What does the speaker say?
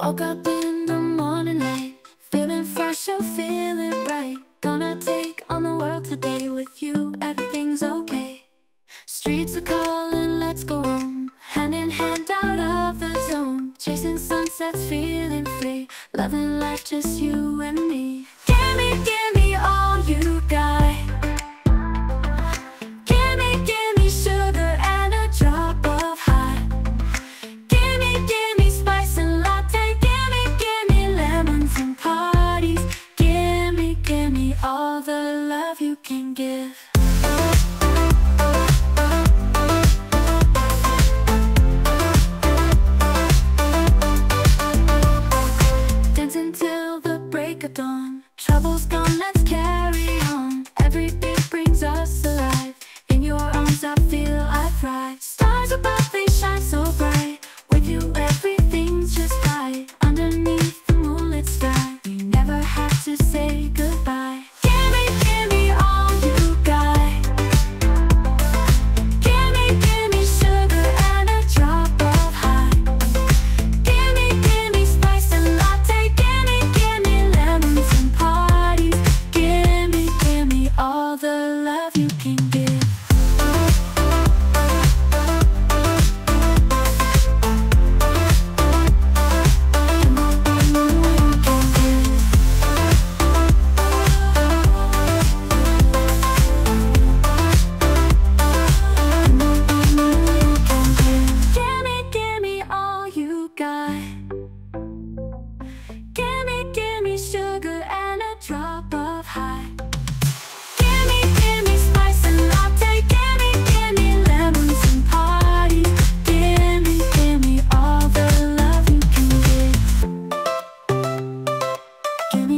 Woke up in the morning late, feeling fresh and feeling right. Gonna take on the world today with you, everything's okay. Streets are calling, let's go home. Hand in hand out of the zone. Chasing sunsets, feeling free. Loving life, just you and me. love you can give. Dance until the break of dawn. Trouble's gone, let's carry on. Every Give me